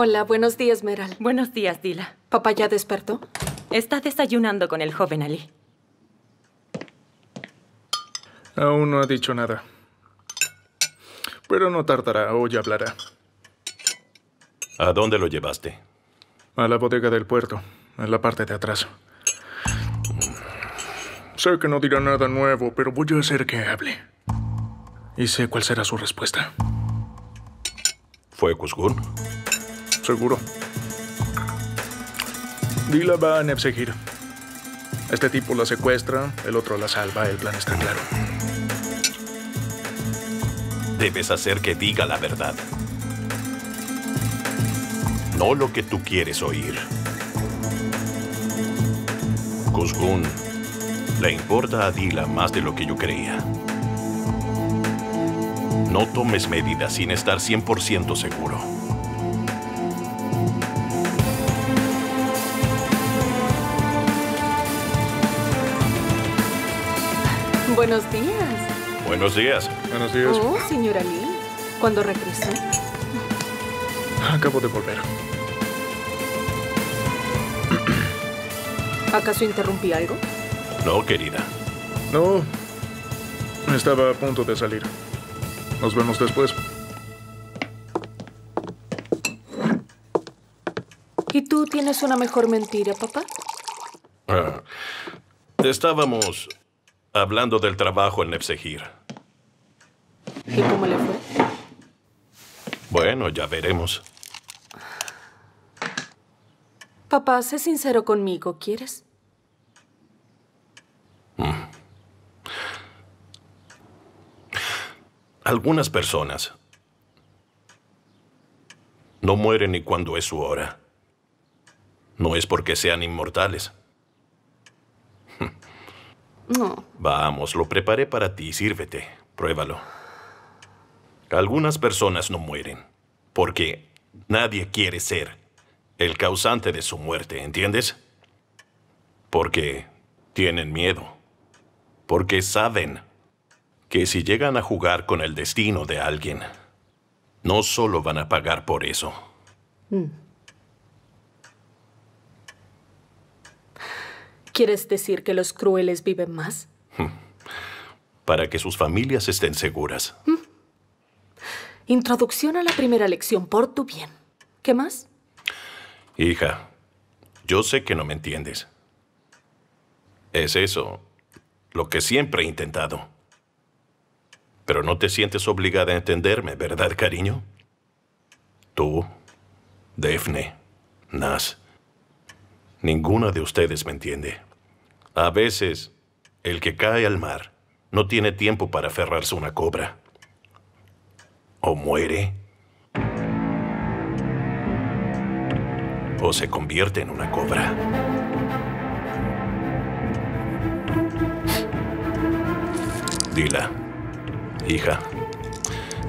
Hola, buenos días, Meral. Buenos días, Dila. ¿Papá ya despertó? Está desayunando con el joven Ali. Aún no ha dicho nada. Pero no tardará, hoy hablará. ¿A dónde lo llevaste? A la bodega del puerto, en la parte de atrás. Sé que no dirá nada nuevo, pero voy a hacer que hable. Y sé cuál será su respuesta. ¿Fue Kuzgun? Seguro. Dila va a Nefsegir. Este tipo la secuestra, el otro la salva, el plan está claro. Debes hacer que diga la verdad. No lo que tú quieres oír. Kuzgun le importa a Dila más de lo que yo creía. No tomes medidas sin estar 100% seguro. Buenos días. Buenos días. Buenos días. Oh, señora Lee. ¿Cuándo regresó? Acabo de volver. ¿Acaso interrumpí algo? No, querida. No. Estaba a punto de salir. Nos vemos después. ¿Y tú tienes una mejor mentira, papá? Ah, estábamos hablando del trabajo en Nefsegir. ¿Y cómo le fue? Bueno, ya veremos. Papá, sé sincero conmigo, ¿quieres? Algunas personas no mueren ni cuando es su hora. No es porque sean inmortales. No. Vamos, lo preparé para ti, sírvete, pruébalo. Algunas personas no mueren porque nadie quiere ser el causante de su muerte, ¿entiendes? Porque tienen miedo. Porque saben que si llegan a jugar con el destino de alguien, no solo van a pagar por eso. ¿Quieres decir que los crueles viven más? Para que sus familias estén seguras. Introducción a la primera lección por tu bien. ¿Qué más? Hija, yo sé que no me entiendes. Es eso lo que siempre he intentado. Pero no te sientes obligada a entenderme, ¿verdad, cariño? Tú, Defne, Nas. Ninguna de ustedes me entiende. A veces, el que cae al mar no tiene tiempo para aferrarse a una cobra. O muere. O se convierte en una cobra. Dila, hija,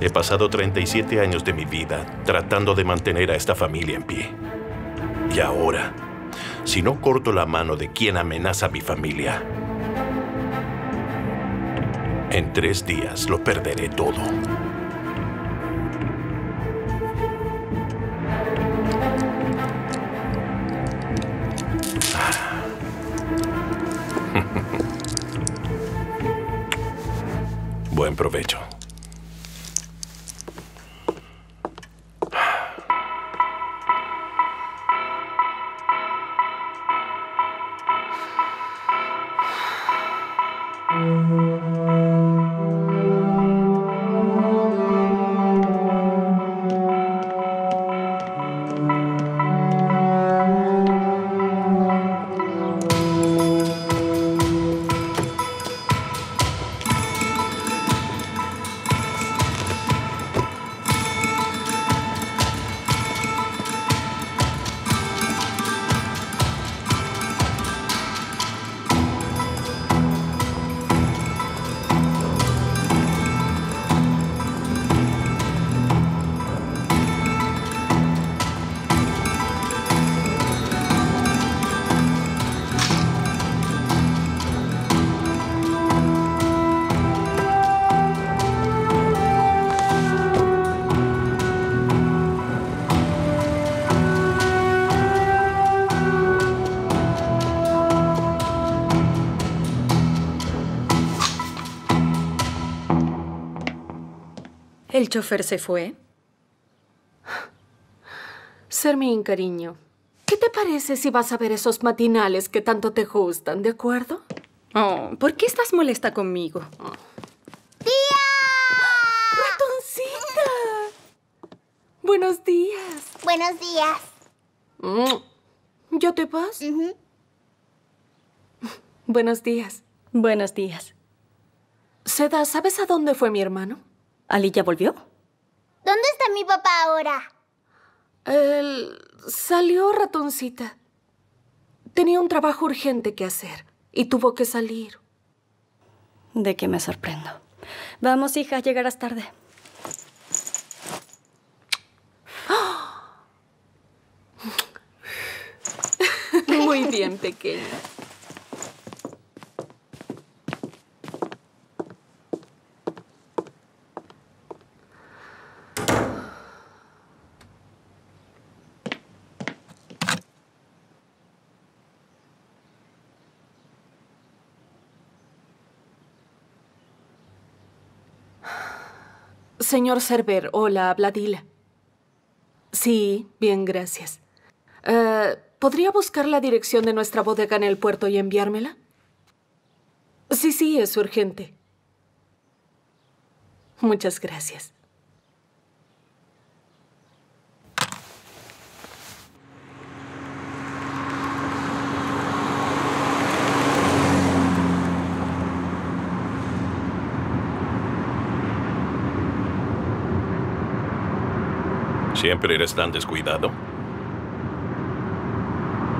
he pasado 37 años de mi vida tratando de mantener a esta familia en pie. Y ahora, si no corto la mano de quien amenaza a mi familia, en tres días lo perderé todo. Buen provecho. ¿El chofer se fue? Sermín, cariño, ¿qué te parece si vas a ver esos matinales que tanto te gustan, de acuerdo? Oh, ¿por qué estás molesta conmigo? ¡Ratoncita! Buenos días. Buenos días. Mm. ¿Ya te vas? Buenos días. Buenos días. Seda, ¿sabes a dónde fue mi hermano? ¿Ali ya volvió? ¿Dónde está mi papá ahora? Él salió, ratoncita. Tenía un trabajo urgente que hacer y tuvo que salir. ¿De qué me sorprendo? Vamos, hija, llegarás tarde. Muy bien, pequeña. Señor Cerver, hola, habla Dila. Sí, bien, gracias. Eh, ¿Podría buscar la dirección de nuestra bodega en el puerto y enviármela? Sí, sí, es urgente. Muchas gracias. ¿Siempre eres tan descuidado?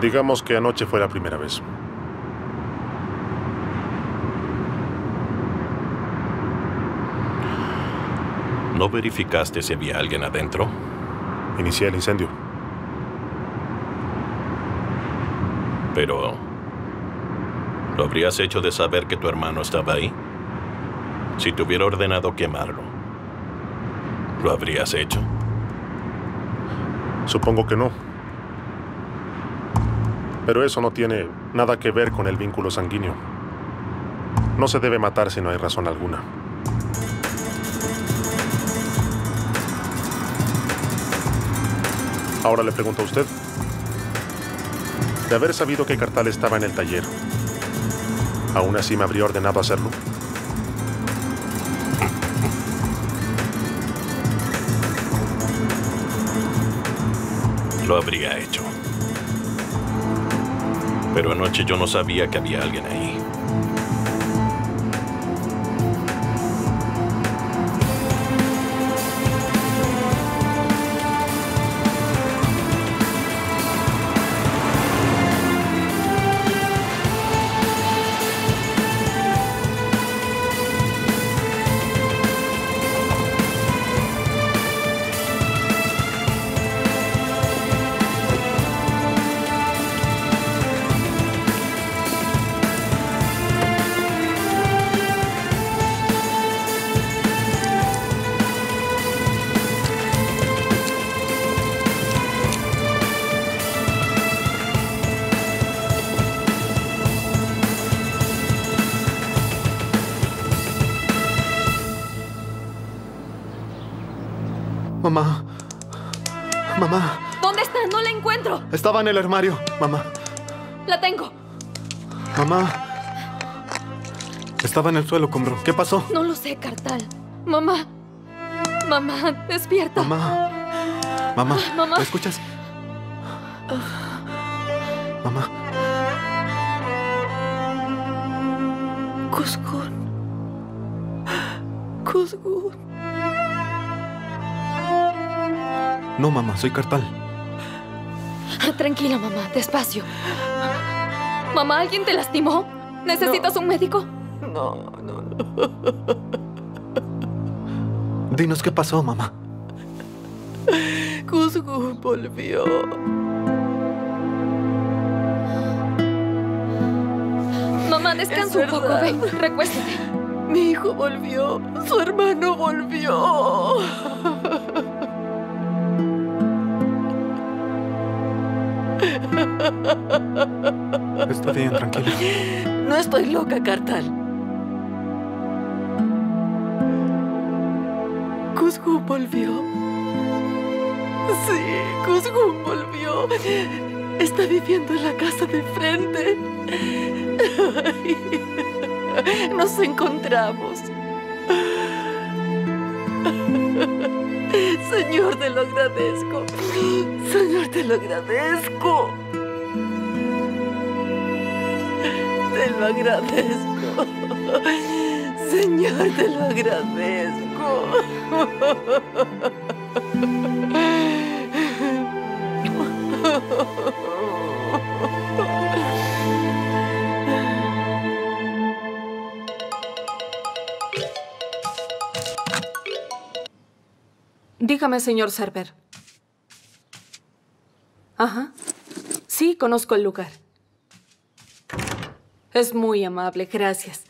Digamos que anoche fue la primera vez. ¿No verificaste si había alguien adentro? Inicié el incendio. Pero... ¿Lo habrías hecho de saber que tu hermano estaba ahí? Si te hubiera ordenado quemarlo, ¿lo habrías hecho? Supongo que no. Pero eso no tiene nada que ver con el vínculo sanguíneo. No se debe matar si no hay razón alguna. Ahora le pregunto a usted. De haber sabido que Cartal estaba en el taller, ¿aún así me habría ordenado hacerlo? Lo habría hecho. Pero anoche yo no sabía que había alguien ahí. El armario. Mamá. La tengo. Mamá. Estaba en el suelo con Bro. ¿Qué pasó? No lo sé, Cartal. Mamá. Mamá, despierta. Mamá. Mamá. Mamá. ¿Me escuchas? Mamá. Kuzgun. Kuzgun. No, mamá, soy Cartal. Tranquila, mamá, despacio. Mamá, ¿alguien te lastimó? ¿Necesitas un médico? No, no, no. Dinos qué pasó, mamá. Kuzgun volvió. Mamá, descansa Es un poco. Ven, recuéstate. Mi hijo volvió. Su hermano volvió. Está bien, tranquila. No estoy loca, Cartal. Kuzgun volvió. Sí, Kuzgun volvió. Está viviendo en la casa de frente. Nos encontramos. Señor, te lo agradezco. Señor, te lo agradezco. Te lo agradezco. Señor, te lo agradezco. Dígame, señor Server. Ajá. Sí, conozco el lugar. Es muy amable, gracias.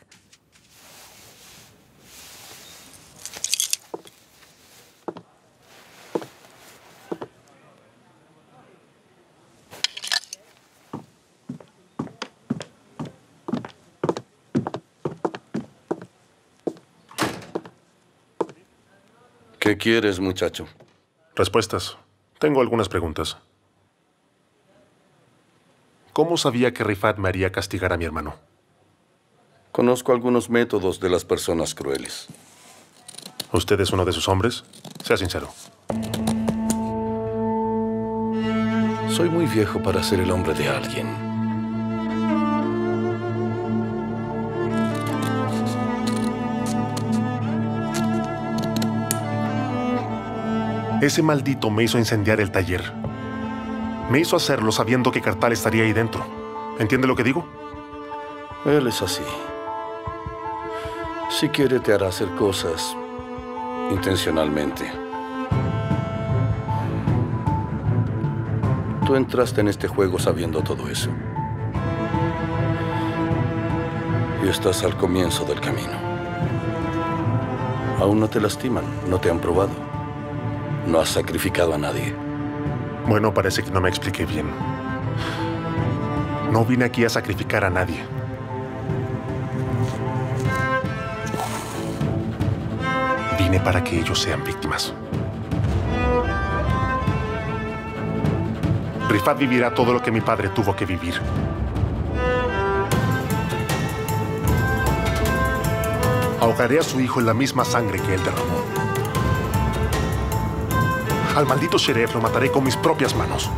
¿Qué quieres, muchacho? Respuestas. Tengo algunas preguntas. ¿Cómo sabía que Rifat me haría castigar a mi hermano? Conozco algunos métodos de las personas crueles. ¿Usted es uno de sus hombres? Sea sincero. Soy muy viejo para ser el hombre de alguien. Ese maldito me hizo incendiar el taller. Me hizo hacerlo sabiendo que Cartal estaría ahí dentro. ¿Entiende lo que digo? Él es así. Si quiere, te hará hacer cosas intencionalmente. Tú entraste en este juego sabiendo todo eso. Y estás al comienzo del camino. Aún no te lastiman, no te han probado. No has sacrificado a nadie. Bueno, parece que no me expliqué bien. No vine aquí a sacrificar a nadie. Vine para que ellos sean víctimas. Rifat vivirá todo lo que mi padre tuvo que vivir. Ahogaré a su hijo en la misma sangre que él derramó. Al maldito sheriff lo mataré con mis propias manos.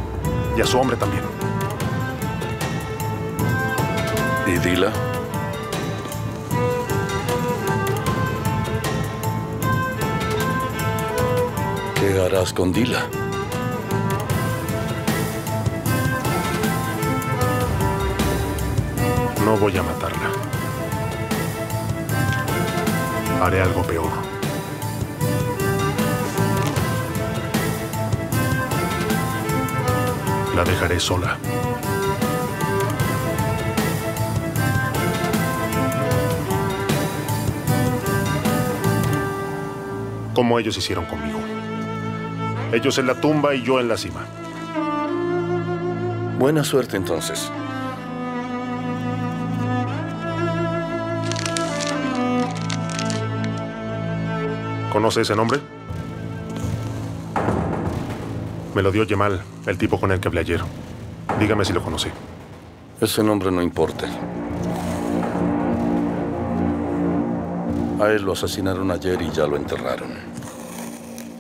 Y a su hombre también. ¿Y Dila? ¿Qué harás con Dila? No voy a matarla. Haré algo peor. La dejaré sola. Como ellos hicieron conmigo. Ellos en la tumba y yo en la cima. Buena suerte entonces. ¿Conoce ese nombre? Me lo dio Yemal, el tipo con el que hablé ayer. Dígame si lo conoce. Ese nombre no importa. A él lo asesinaron ayer y ya lo enterraron.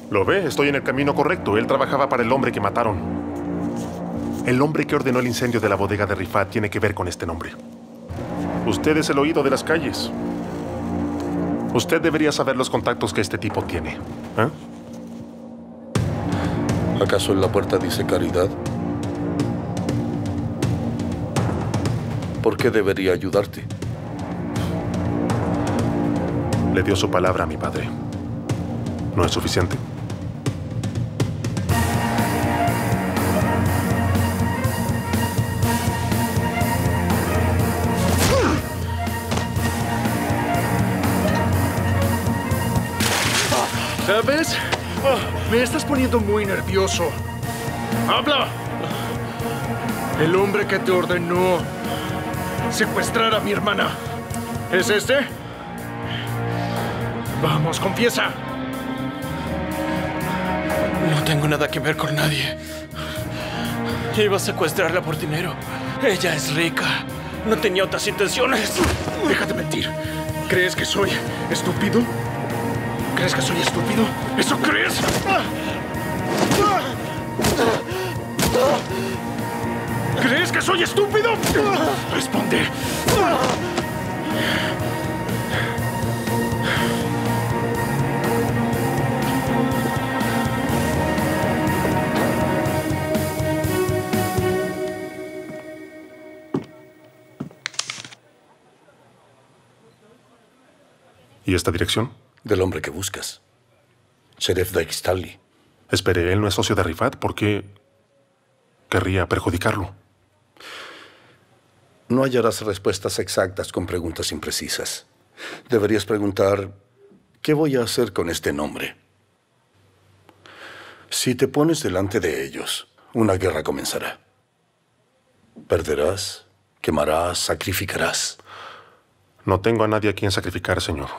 ¿Lo ve? Estoy en el camino correcto. Él trabajaba para el hombre que mataron. El hombre que ordenó el incendio de la bodega de Rifat tiene que ver con este nombre. Usted es el oído de las calles. Usted debería saber los contactos que este tipo tiene. ¿eh? ¿Acaso en la puerta dice caridad? ¿Por qué debería ayudarte? Le dio su palabra a mi padre. ¿No es suficiente? Me estás poniendo muy nervioso. ¡Habla! El hombre que te ordenó secuestrar a mi hermana. ¿Es este? Vamos, confiesa. No tengo nada que ver con nadie. Iba a secuestrarla por dinero. Ella es rica. No tenía otras intenciones. Deja de mentir. ¿Crees que soy estúpido? ¿Crees que soy estúpido? ¿Eso crees? ¿Crees que soy estúpido? Responde. ¿Y esta dirección? Del hombre que buscas. Sheriff Drake Stanley. Espere, él no es socio de Rifat. ¿Por qué querría perjudicarlo? No hallarás respuestas exactas con preguntas imprecisas. Deberías preguntar, ¿qué voy a hacer con este nombre? Si te pones delante de ellos, una guerra comenzará. Perderás, quemarás, sacrificarás. No tengo a nadie a quien sacrificar, señor.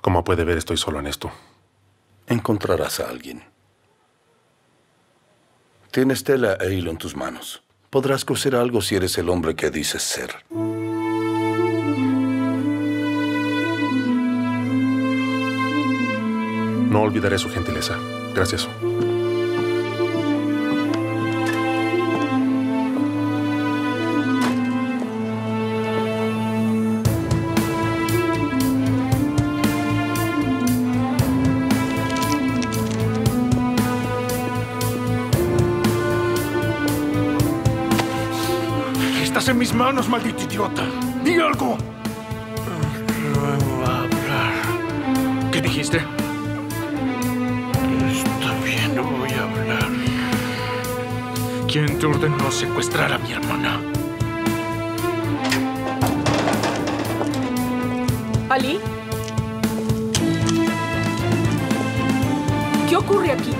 Como puede ver, estoy solo en esto. Encontrarás a alguien. Tienes tela e hilo en tus manos. Podrás coser algo si eres el hombre que dices ser. No olvidaré su gentileza. Gracias. Manos, maldito idiota. ¡Di algo! Luego hablar. ¿Qué dijiste? Está bien, no voy a hablar. ¿Quién te ordenó secuestrar a mi hermana? ¿Ali? ¿Qué ocurre aquí?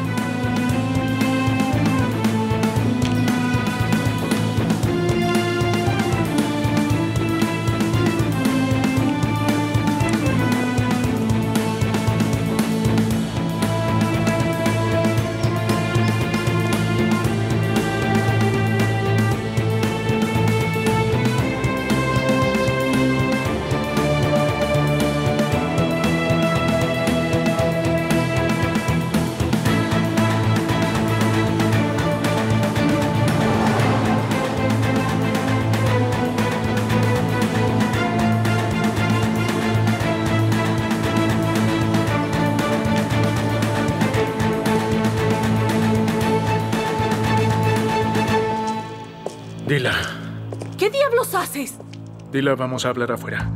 Dila, vamos a hablar afuera.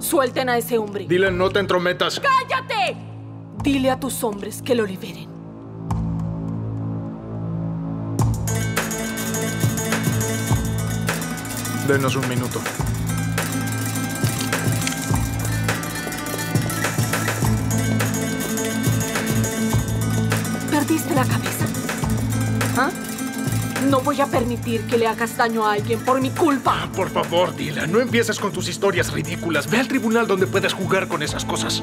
Suelten a ese hombre. Dila, no te entrometas. ¡Cállate! Dile a tus hombres que lo liberen. Denos un minuto. ¿Perdiste la cabeza? ¿Ah? No voy a permitir que le hagas daño a alguien por mi culpa. Por favor, Dila, no empieces con tus historias ridículas. Ve al tribunal donde puedes jugar con esas cosas.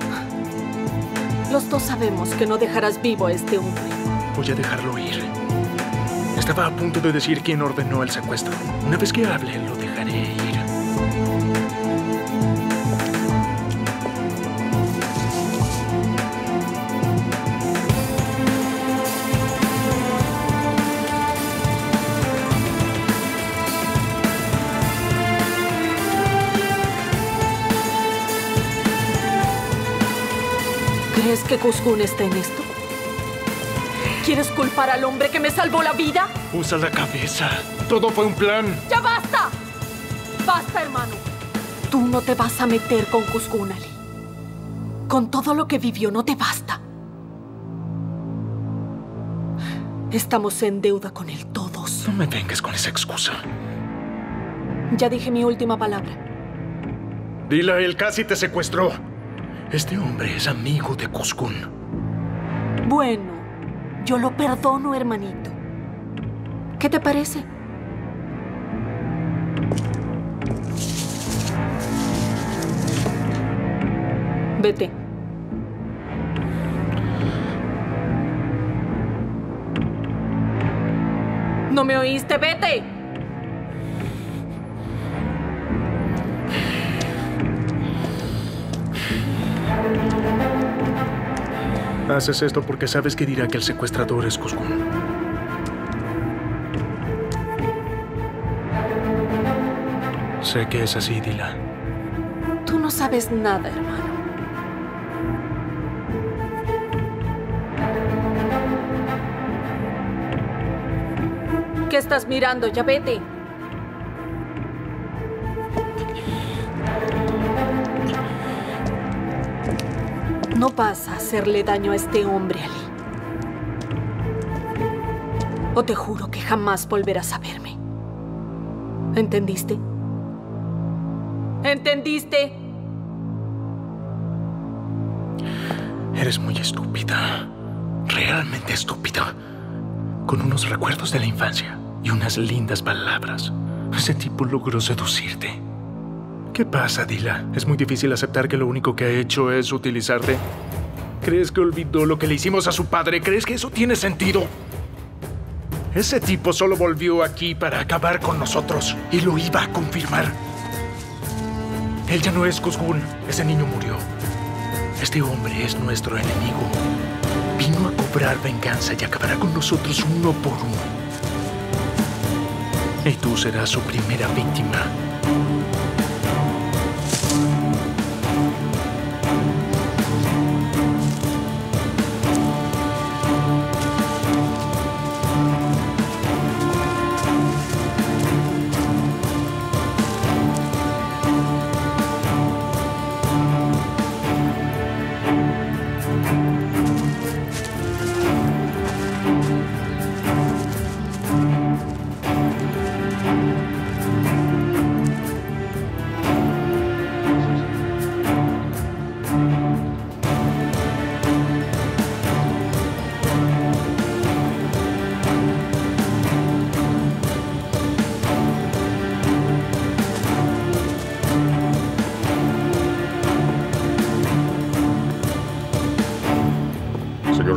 Los dos sabemos que no dejarás vivo a este hombre. Voy a dejarlo ir. Estaba a punto de decir quién ordenó el secuestro. Una vez que hable, lo dejaré ir. ¿Crees que Kuzgun está en esto? ¿Quieres culpar al hombre que me salvó la vida? Usa la cabeza. Todo fue un plan. ¡Ya basta! ¡Basta, hermano! Tú no te vas a meter con Kuzgun, Ali. Con todo lo que vivió, no te basta. Estamos en deuda con él todos. No me vengas con esa excusa. Ya dije mi última palabra. Dila, él casi te secuestró. Este hombre es amigo de Kuzgun. Bueno, yo lo perdono, hermanito. ¿Qué te parece? Vete. ¿No me oíste? ¡Vete! Haces esto porque sabes que dirá que el secuestrador es Kuzgun. Sé que es así, Dila. Tú no sabes nada, hermano. ¿Qué estás mirando? Ya vete. No vas a hacerle daño a este hombre, Ali. O te juro que jamás volverás a verme. ¿Entendiste? ¿Entendiste? Eres muy estúpida. Realmente estúpida. Con unos recuerdos de la infancia y unas lindas palabras. Ese tipo logró seducirte. ¿Qué pasa, Dila? ¿Es muy difícil aceptar que lo único que ha hecho es utilizarte? ¿Crees que olvidó lo que le hicimos a su padre? ¿Crees que eso tiene sentido? Ese tipo solo volvió aquí para acabar con nosotros y lo iba a confirmar. Él ya no es Kuzgun. Ese niño murió. Este hombre es nuestro enemigo. Vino a cobrar venganza y acabará con nosotros uno por uno. Y tú serás su primera víctima.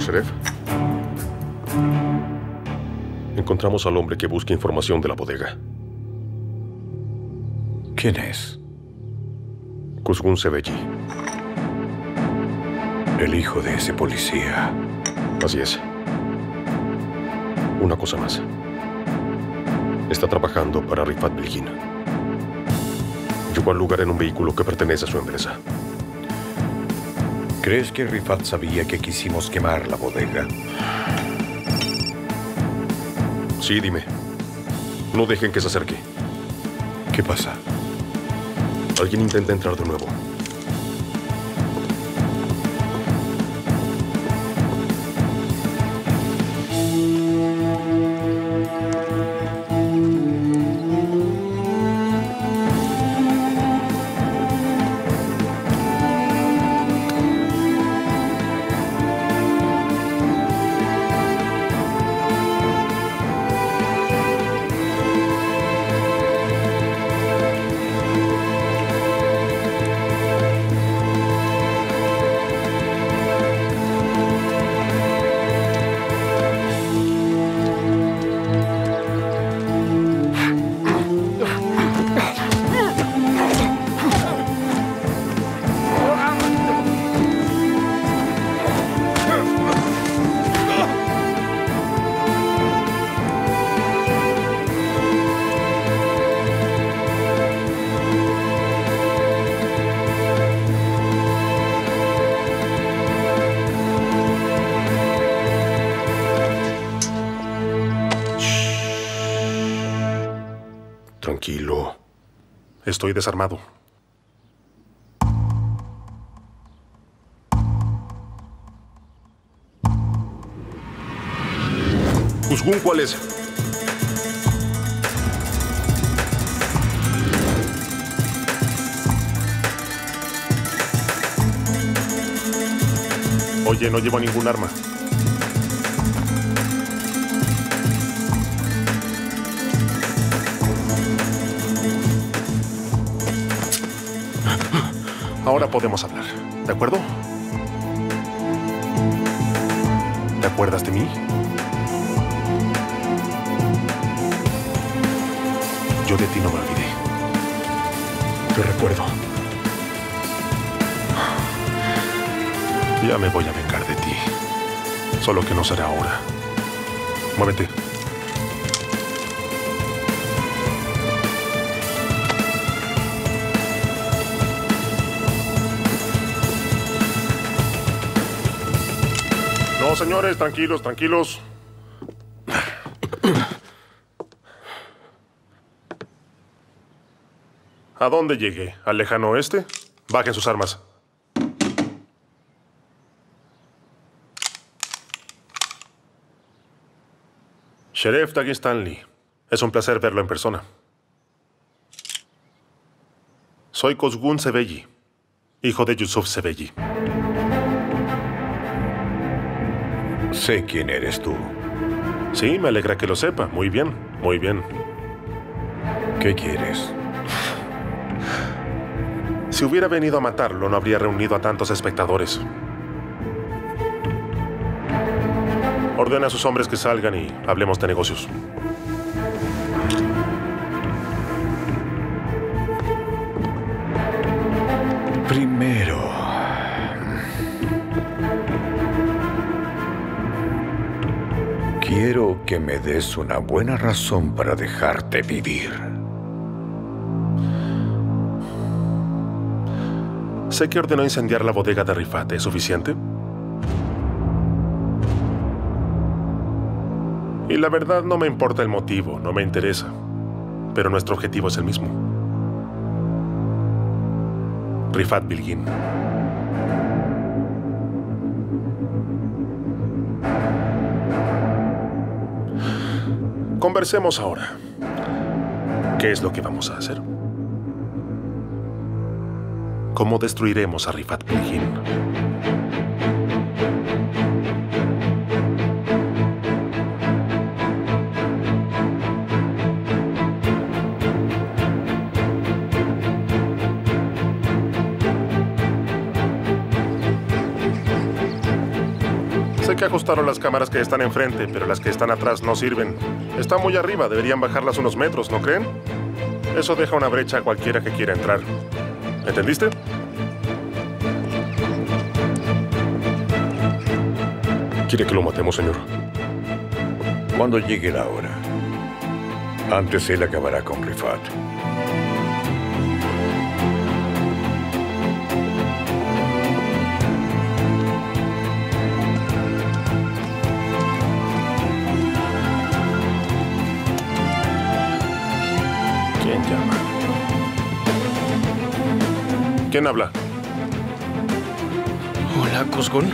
Señor. Encontramos al hombre que busca información de la bodega. ¿Quién es? Kuzgun Sebeji. El hijo de ese policía. Así es. Una cosa más. Está trabajando para Rifat Bilgin. Llegó al lugar en un vehículo que pertenece a su empresa. ¿Crees que Rifat sabía que quisimos quemar la bodega? Sí, dime. No dejen que se acerque. ¿Qué pasa? Alguien intenta entrar de nuevo. Estoy desarmado. ¿cuál es? Oye, no llevo ningún arma. Podemos hablar, ¿de acuerdo? ¿Te acuerdas de mí? yo de ti no me olvidé. Te recuerdo. Ya me voy a vengar de ti. Solo que no será ahora. Muévete. Señores, tranquilos, tranquilos. ¿A dónde llegué? ¿Al lejano oeste? Bajen sus armas. Sheriff Dougie Stanley. Es un placer verlo en persona. Soy Kosgun Sebelli, hijo de Yusuf Sebelli. Sé quién eres tú. Sí, me alegra que lo sepa. Muy bien, muy bien. ¿Qué quieres? Si hubiera venido a matarlo, no habría reunido a tantos espectadores. Ordena a sus hombres que salgan y hablemos de negocios. Quiero que me des una buena razón para dejarte vivir. Sé que ordenó incendiar la bodega de Rifat. ¿Es suficiente? Y la verdad no me importa el motivo, no me interesa. Pero nuestro objetivo es el mismo. Rifat Bilgin. Conversemos ahora. ¿Qué es lo que vamos a hacer? ¿Cómo destruiremos a Rifat Bilgin? Ajustaron las cámaras que están enfrente, pero las que están atrás no sirven. Están muy arriba, deberían bajarlas unos metros, ¿no creen? Eso deja una brecha a cualquiera que quiera entrar. ¿Entendiste? ¿Quiere que lo matemos, señor? Cuando llegue la hora. Antes él acabará con Rifat. ¿Quién habla? Hola, Kuzgun.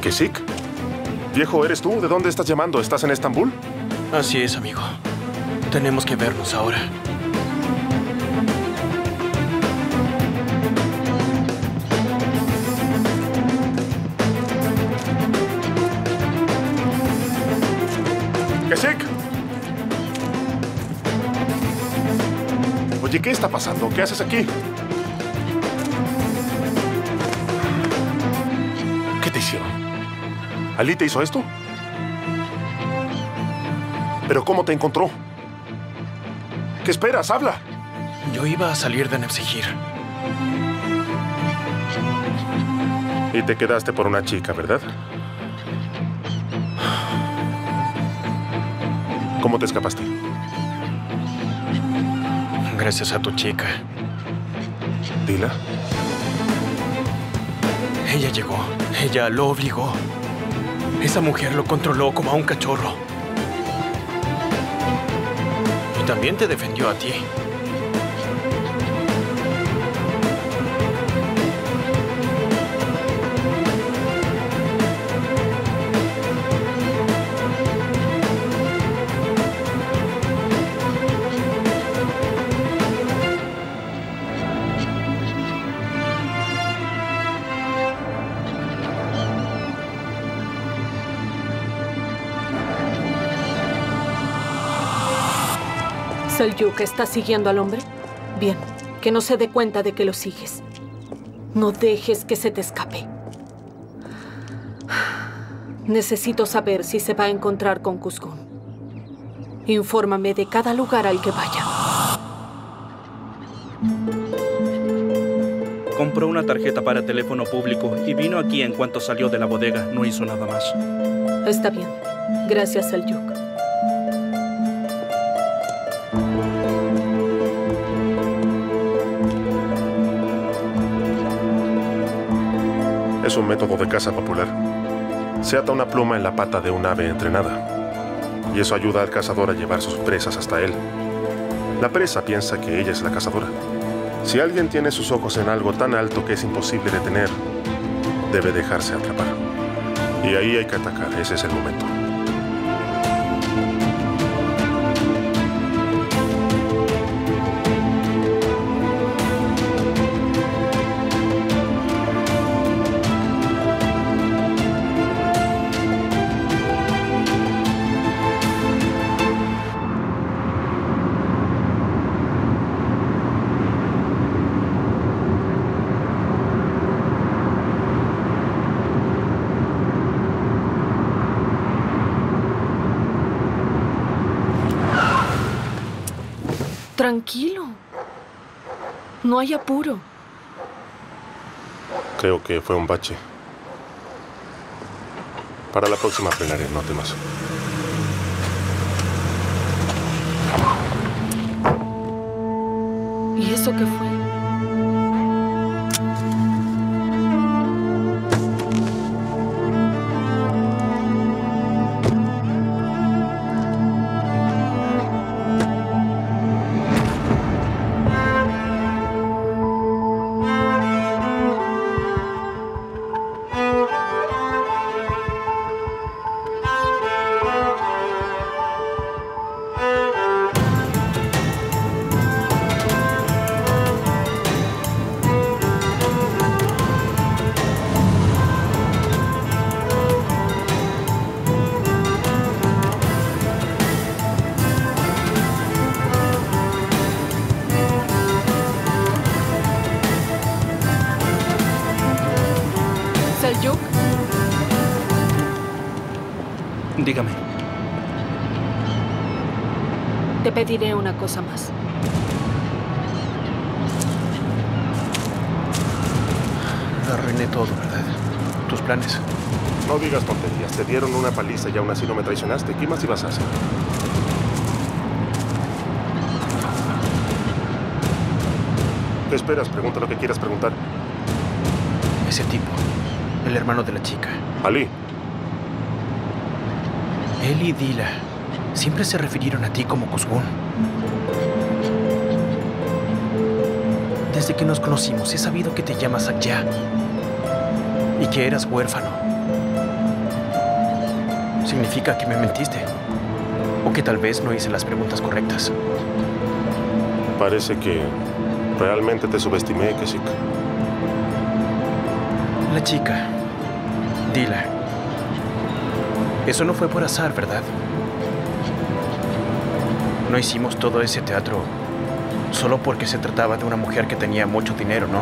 ¿Kesik? Viejo, ¿eres tú? ¿De dónde estás llamando? ¿Estás en Estambul? Así es, amigo. Tenemos que vernos ahora. ¡Kesik! Oye, ¿qué está pasando? ¿Qué haces aquí? ¿Ali te hizo esto? ¿Pero cómo te encontró? ¿Qué esperas? ¡Habla! Yo iba a salir de Nepsihir. Y te quedaste por una chica, ¿verdad? ¿Cómo te escapaste? Gracias a tu chica. Dila. Ella llegó. Ella lo obligó. Esa mujer lo controló como a un cachorro. Y también te defendió a ti. El Selyuk está siguiendo al hombre? Bien, que no se dé cuenta de que lo sigues. No dejes que se te escape. Necesito saber si se va a encontrar con Cuscón. Infórmame de cada lugar al que vaya. Compró una tarjeta para teléfono público y vino aquí en cuanto salió de la bodega. No hizo nada más. Está bien. Gracias, Selyuk. Es un método de caza popular. Se ata una pluma en la pata de un ave entrenada. Y eso ayuda al cazador a llevar sus presas hasta él. La presa piensa que ella es la cazadora. Si alguien tiene sus ojos en algo tan alto que es imposible detener, debe dejarse atrapar. Y ahí hay que atacar, ese es el momento. Hay apuro. Creo que fue un bache. Para la próxima frenaré, no temas. ¿Y eso qué fue? Cosa más. Arruiné todo, ¿verdad? Tus planes. No digas tonterías. Te dieron una paliza y aún así no me traicionaste. ¿Qué más ibas a hacer? ¿Qué esperas? Pregunta lo que quieras preguntar. Ese tipo, el hermano de la chica. Ali, Él y Dila siempre se refirieron a ti como Kuzgun. Desde que nos conocimos he sabido que te llamas Akya y que eras huérfano. ¿Significa que me mentiste? ¿O que tal vez no hice las preguntas correctas? parece que realmente te subestimé, Kesik. La chica, Dila. Eso no fue por azar, ¿verdad? No hicimos todo ese teatro solo porque se trataba de una mujer que tenía mucho dinero, ¿no?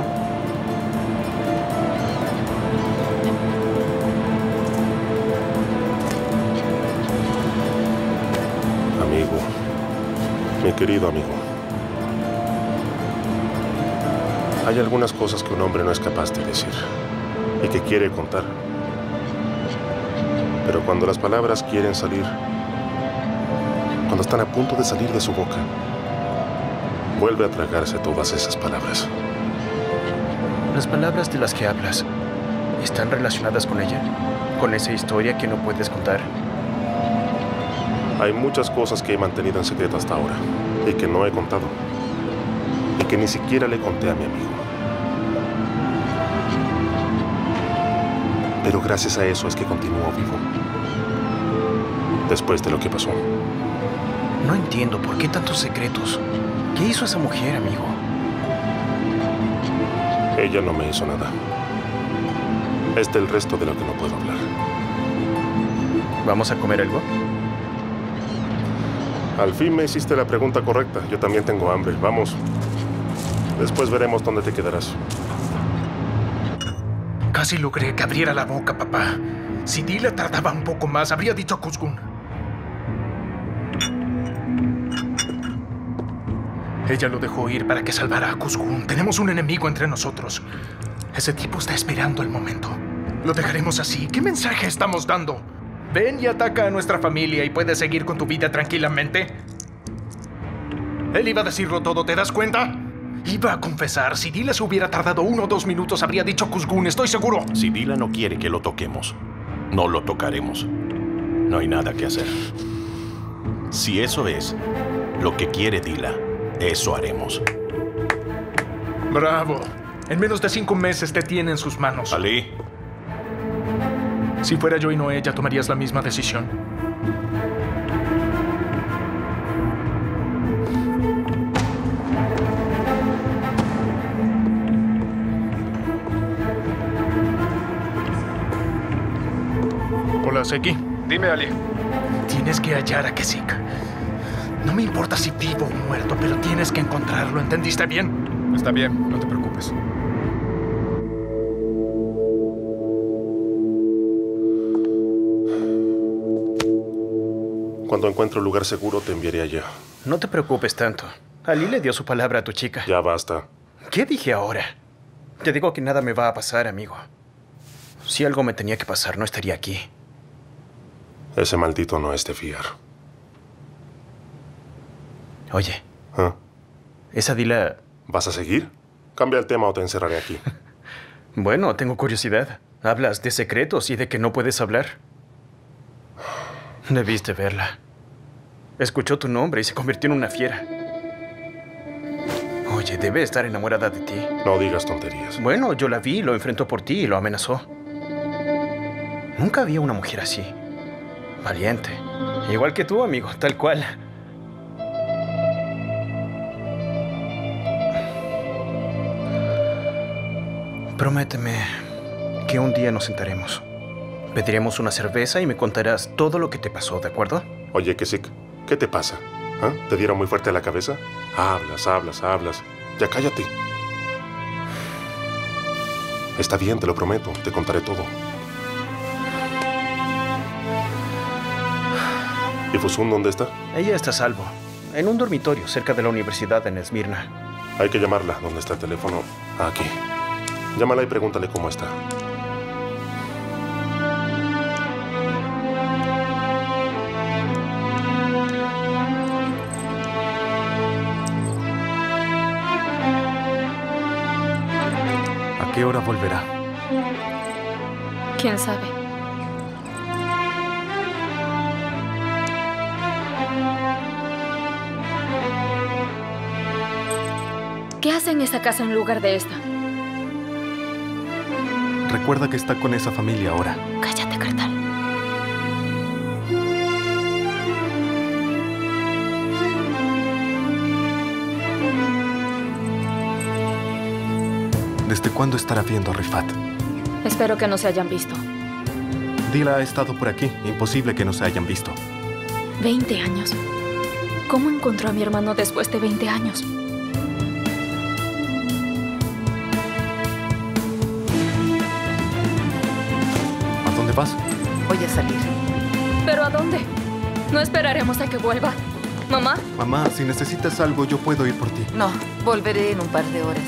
Amigo, mi querido amigo. Hay algunas cosas que un hombre no es capaz de decir y que quiere contar. Pero cuando las palabras quieren salir, cuando están a punto de salir de su boca, vuelve a tragarse todas esas palabras. Las palabras de las que hablas están relacionadas con ella, con esa historia que no puedes contar. Hay muchas cosas que he mantenido en secreto hasta ahora y que no he contado y que ni siquiera le conté a mi amigo. Pero gracias a eso es que continúo vivo. Después de lo que pasó. No entiendo por qué tantos secretos. ¿Qué hizo esa mujer, amigo? Ella no me hizo nada. Es del resto de lo que no puedo hablar. ¿Vamos a comer algo? Al fin me hiciste la pregunta correcta. Yo también tengo hambre. Vamos. Después veremos dónde te quedarás. Casi logré que abriera la boca, papá. Si Dila tardaba un poco más, habría dicho a Kuzgun. Ella lo dejó ir para que salvara a Kuzgun. Tenemos un enemigo entre nosotros. Ese tipo está esperando el momento. Lo dejaremos así. ¿Qué mensaje estamos dando? Ven y ataca a nuestra familia y puedes seguir con tu vida tranquilamente. Él iba a decirlo todo, ¿te das cuenta? Iba a confesar. Si Dila se hubiera tardado uno o dos minutos, habría dicho Kuzgun, estoy seguro. Si Dila no quiere que lo toquemos, no lo tocaremos. No hay nada que hacer. Si eso es lo que quiere Dila, eso haremos. Bravo. En menos de cinco meses te tiene en sus manos. Ali. Si fuera yo y no ella, tomarías la misma decisión. Hola, Seki. Dime, Ali. Tienes que hallar a Kesik. No me importa si vivo o muerto, pero tienes que encontrarlo. ¿Entendiste bien? Está bien, no te preocupes. Cuando encuentre un lugar seguro, te enviaré allá. No te preocupes tanto. Ali le dio su palabra a tu chica. Ya basta. ¿Qué dije ahora? Te digo que nada me va a pasar, amigo. Si algo me tenía que pasar, no estaría aquí. Ese maldito no es de fiar. Oye, ¿Ah? esa Dila... ¿Vas a seguir? Cambia el tema o te encerraré aquí. Bueno, tengo curiosidad. Hablas de secretos y de que no puedes hablar. Debiste verla. Escuchó tu nombre y se convirtió en una fiera. Oye, debe estar enamorada de ti. No digas tonterías. Bueno, yo la vi, lo enfrentó por ti y lo amenazó. Nunca había una mujer así. Valiente. Igual que tú, amigo, tal cual. Prométeme que un día nos sentaremos. Pediremos una cerveza y me contarás todo lo que te pasó, ¿de acuerdo? Oye, Kesik, ¿qué te pasa? ¿Ah? ¿Te dieron muy fuerte la cabeza? Hablas, hablas, hablas. Ya cállate. Está bien, te lo prometo. Te contaré todo. ¿Y Fusun dónde está? Ella está a salvo. En un dormitorio cerca de la universidad en Esmirna. Hay que llamarla. ¿Dónde está el teléfono? Aquí. Llámala y pregúntale cómo está. ¿A qué hora volverá? ¿Quién sabe? ¿Qué hace en esa casa en lugar de esta? Recuerda que está con esa familia ahora. Cállate, Cartal. ¿Desde cuándo estará viendo a Rifat? Espero que no se hayan visto. Dila ha estado por aquí. Imposible que no se hayan visto. 20 años. ¿Cómo encontró a mi hermano después de 20 años? Voy a salir. ¿Pero a dónde? No esperaremos a que vuelva. ¿Mamá? Mamá, si necesitas algo, yo puedo ir por ti. No, volveré en un par de horas.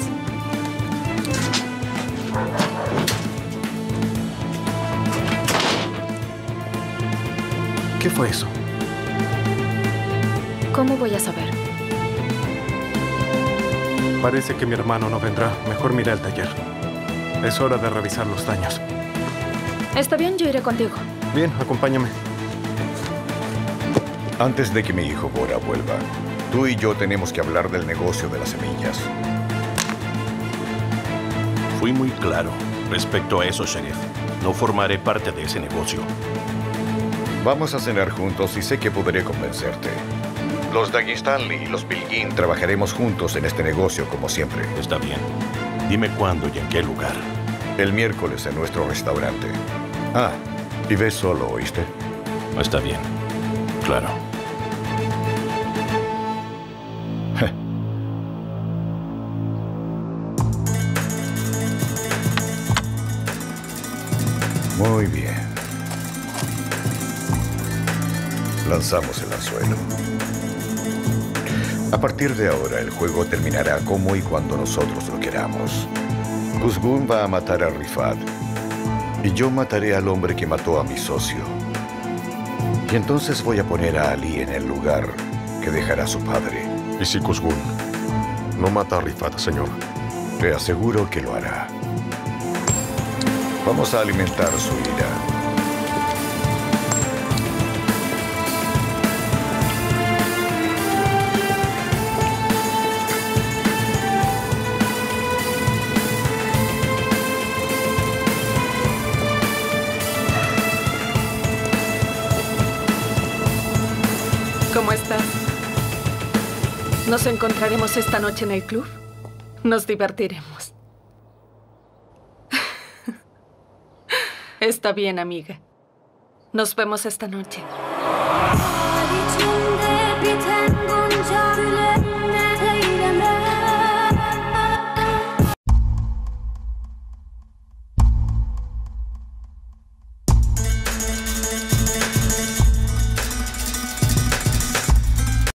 ¿Qué fue eso? ¿Cómo voy a saber? Parece que mi hermano no vendrá. Mejor mira al taller. Es hora de revisar los daños. Está bien, yo iré contigo. Bien, acompáñame. Antes de que mi hijo Bora vuelva, tú y yo tenemos que hablar del negocio de las semillas. Fui muy claro respecto a eso, Sheriff. No formaré parte de ese negocio. Vamos a cenar juntos y sé que podré convencerte. Los Dagistanli y los Bilgin trabajaremos juntos en este negocio como siempre. Está bien. Dime cuándo y en qué lugar. El miércoles en nuestro restaurante. Ah, y ves solo, ¿oíste? Está bien. Claro. Muy bien. Lanzamos el anzuelo. A partir de ahora, el juego terminará como y cuando nosotros lo queramos. Kuzgun va a matar a Rifat. Y yo mataré al hombre que mató a mi socio. Y entonces voy a poner a Ali en el lugar que dejará su padre. ¿Y si Kuzgun no mata a Rifat, señor? Te aseguro que lo hará. Vamos a alimentar su ira. ¿Nos encontraremos esta noche en el club? Nos divertiremos. Está bien, amiga. Nos vemos esta noche.